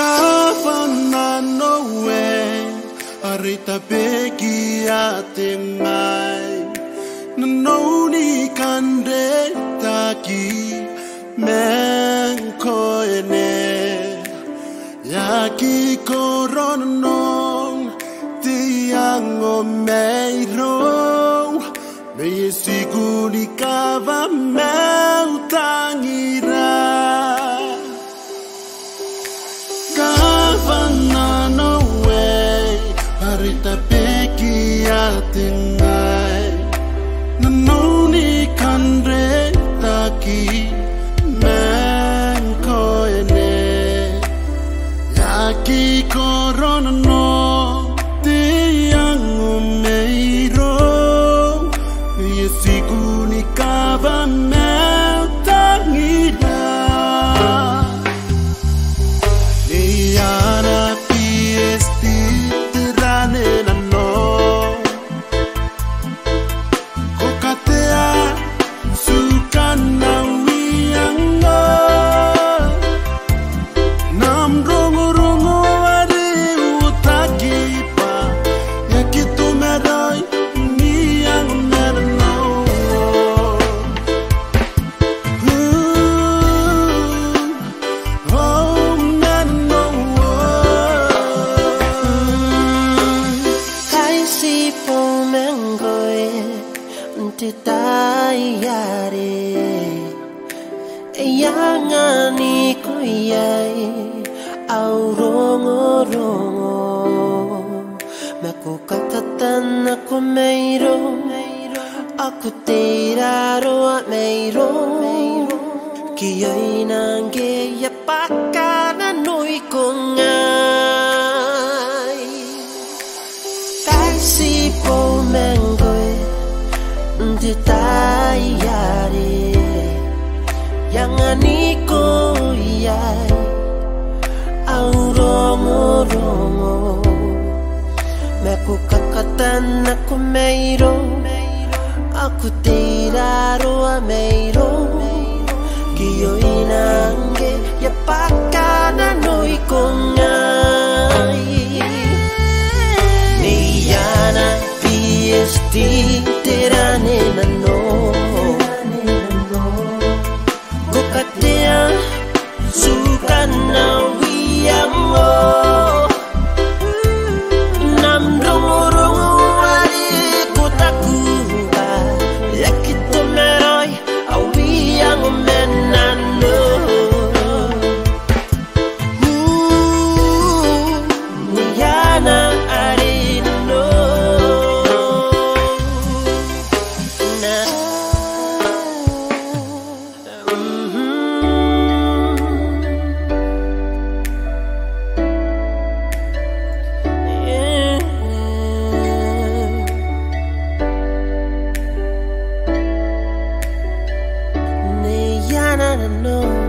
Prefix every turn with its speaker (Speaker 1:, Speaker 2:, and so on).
Speaker 1: Kavana noe Arita beki ate mai. Nanoni kande taki Menko ene Yaki korona nong Tiango meiro Me
Speaker 2: Nti tayare E yangani kuyai Au rongo rongo Meku kakatan aku meiro Aku teiraro a meiro. Kiai nange ya Yare Yang ani ko yai Au rongo Meku kakatan aku meiro Aku teiraro a meiro. Kiyo inange Ya Niyana no Yeah.